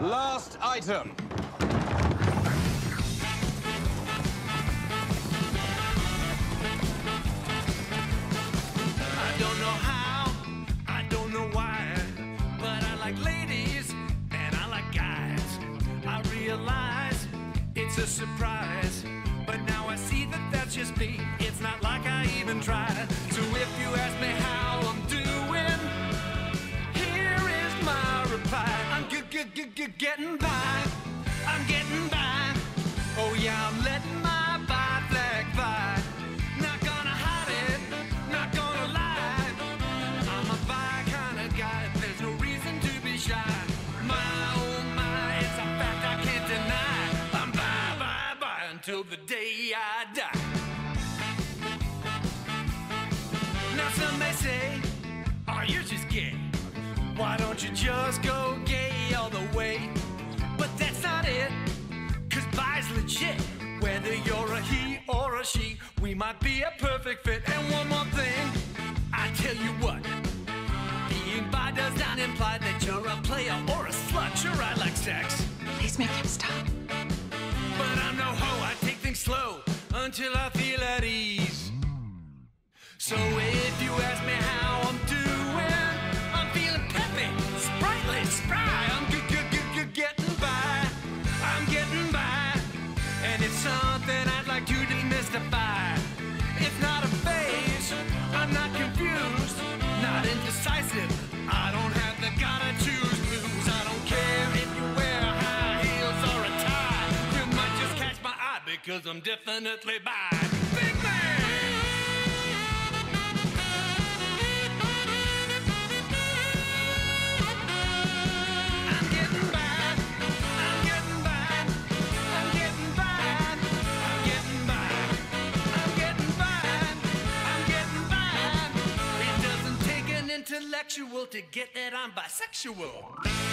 Last item. I don't know how, I don't know why, but I like ladies and I like guys. I realize it's a surprise, but now I see that that's just me. It's not like getting bi. I'm getting bi. Oh yeah, I'm letting my bi flag fly. Not gonna hide it, not gonna lie. I'm a bi kind of guy. There's no reason to be shy. My oh my, it's a fact I can't deny. I'm bi bi bi until the day I die. Now some may say, "Oh, you're just But that's not it, cause bi's legit. Whether you're a he or a she, we might be a perfect fit. And one more thing, I tell you what. Being bi does not imply that you're a player or a slut. Sure, I like sex. Please make him stop. But I'm no hoe, I take things slow until I feel at ease. So if you ask me It's not a phase, I'm not confused, not indecisive. I don't have the gotta choose blues. I don't care if you wear high heels or a tie. You might just catch my eye because I'm definitely bi. Big man! Intellectual to get that I'm bisexual.